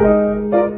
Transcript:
Música